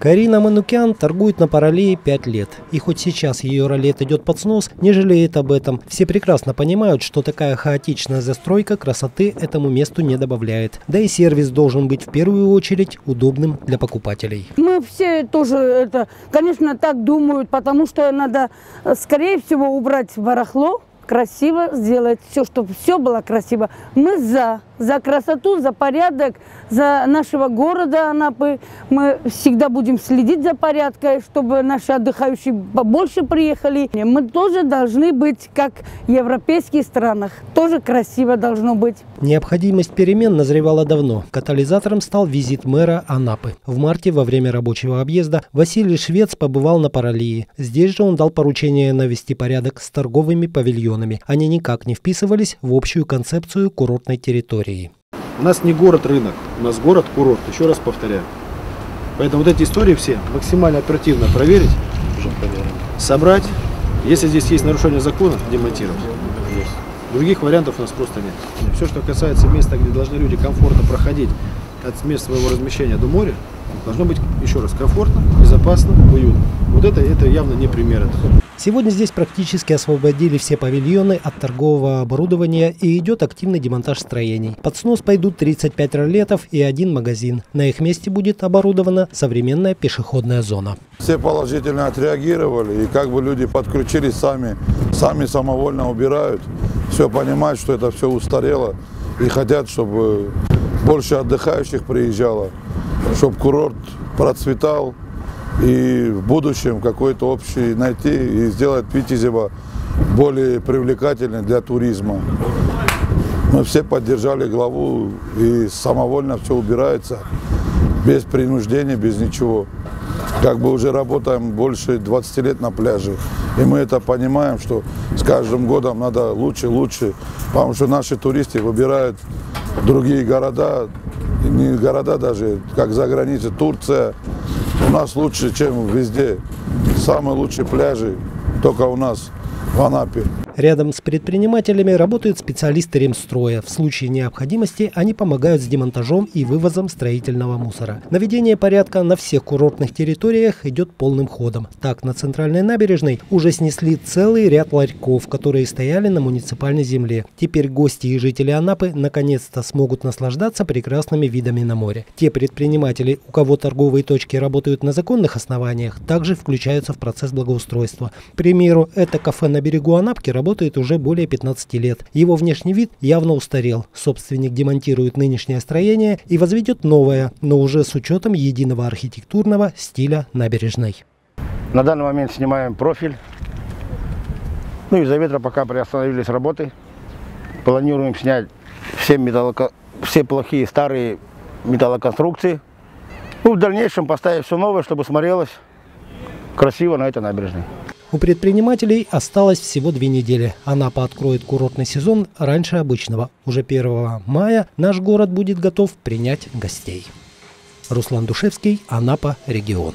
Карина Манукян торгует на параллее 5 лет. И хоть сейчас ее ролет идет под снос, не жалеет об этом. Все прекрасно понимают, что такая хаотичная застройка красоты этому месту не добавляет. Да и сервис должен быть в первую очередь удобным для покупателей. Мы все тоже это, конечно, так думают, потому что надо, э, скорее всего, убрать барахло, красиво сделать все, чтобы все было красиво. Мы за за красоту, за порядок, за нашего города Анапы. Мы всегда будем следить за порядком, чтобы наши отдыхающие побольше приехали. Мы тоже должны быть, как в европейских странах. Тоже красиво должно быть. Необходимость перемен назревала давно. Катализатором стал визит мэра Анапы. В марте во время рабочего объезда Василий Швец побывал на Паралии. Здесь же он дал поручение навести порядок с торговыми павильонами. Они никак не вписывались в общую концепцию курортной территории территории. У нас не город-рынок, у нас город-курорт, еще раз повторяю. Поэтому вот эти истории все максимально оперативно проверить, собрать. Если здесь есть нарушение закона, демонтировать. Других вариантов у нас просто нет. Все, что касается места, где должны люди комфортно проходить от места своего размещения до моря, должно быть, еще раз, комфортно, безопасно, уютно. Вот это, это явно не пример этого. Сегодня здесь практически освободили все павильоны от торгового оборудования и идет активный демонтаж строений. Под снос пойдут 35 ролетов и один магазин. На их месте будет оборудована современная пешеходная зона. Все положительно отреагировали и как бы люди подключились сами, сами самовольно убирают. Все понимают, что это все устарело и хотят, чтобы больше отдыхающих приезжало, чтобы курорт процветал, и в будущем какой-то общий найти и сделать Витязева более привлекательным для туризма. Мы все поддержали главу и самовольно все убирается, без принуждения, без ничего. Как бы уже работаем больше 20 лет на пляже. И мы это понимаем, что с каждым годом надо лучше, лучше. Потому что наши туристы выбирают другие города, не города даже, как за границей, Турция, у нас лучше, чем везде. Самые лучшие пляжи только у нас в Анапе. Рядом с предпринимателями работают специалисты ремстроя. В случае необходимости они помогают с демонтажом и вывозом строительного мусора. Наведение порядка на всех курортных территориях идет полным ходом. Так, на центральной набережной уже снесли целый ряд ларьков, которые стояли на муниципальной земле. Теперь гости и жители Анапы наконец-то смогут наслаждаться прекрасными видами на море. Те предприниматели, у кого торговые точки работают на законных основаниях, также включаются в процесс благоустройства. К примеру, это кафе на берегу Анапки работает работает уже более 15 лет. Его внешний вид явно устарел. Собственник демонтирует нынешнее строение и возведет новое, но уже с учетом единого архитектурного стиля набережной. На данный момент снимаем профиль. Ну из-за ветра пока приостановились работы. Планируем снять все, металлоко... все плохие старые металлоконструкции. Ну, в дальнейшем поставить все новое, чтобы смотрелось красиво на этой набережной. У предпринимателей осталось всего две недели. Анапа откроет курортный сезон раньше обычного. Уже 1 мая наш город будет готов принять гостей. Руслан Душевский, Анапа, регион.